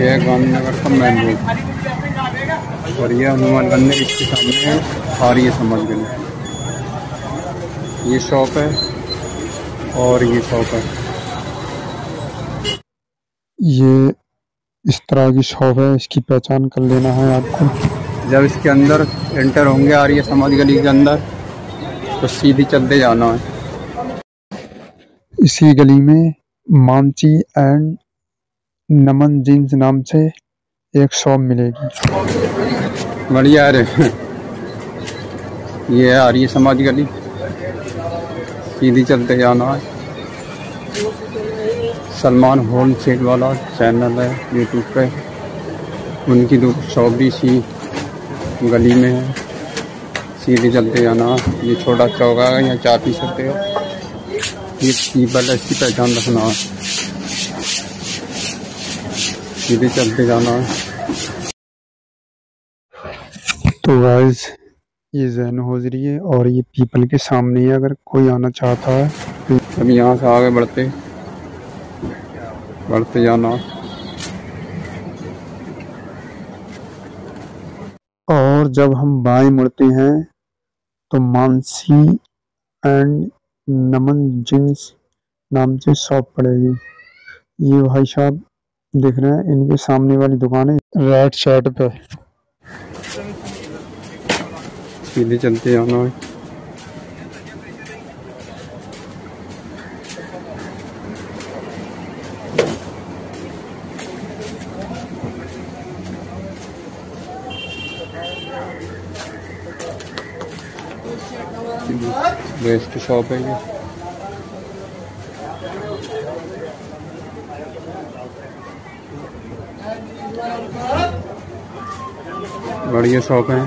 ये है गांधीनगर का मेन रोड और ये हनुमान गंदे इसके सामने आ रही है समझ गए। ये शॉप है और ये शॉप है। ये इस तरह की शॉप है। इसकी पहचान कर लेना है आपको। जब इसके अंदर एंटर होंगे आ रही है समाज गली के अंदर तो सीधी चलते जाना है। इसी गली में मामची एंड नमन जीन्स नाम से एक शॉप मिलेगी। बढ़िया अरे ये आ रही है समाज गली सीधी चलते जाना है सलमान होल सेल वाला चैनल है यूट्यूब पे। उनकी दो शॉप भी सी गली में है। सीधे चलते जाना ये छोटा चौक है, यहाँ चाय पी सकते हो। ये पीपल पहचान रखना। सीधे चलते जाना। है तो गाइस ये जैन होजरी है और ये पीपल के सामने है अगर कोई आना चाहता है तो अब यहाँ से आगे बढ़ते। बढ़ते जाना। और जब हम बाएँ मुड़ते हैं तो मानसी एंड नमन जींस नाम से शॉप पड़ेगी। ये भाई साहब दिख रहे हैं इनके सामने वाली दुकान है। राइट साइड पे। सीधे चलते है बेस्ट शॉप है ये। बढ़िया शॉप है।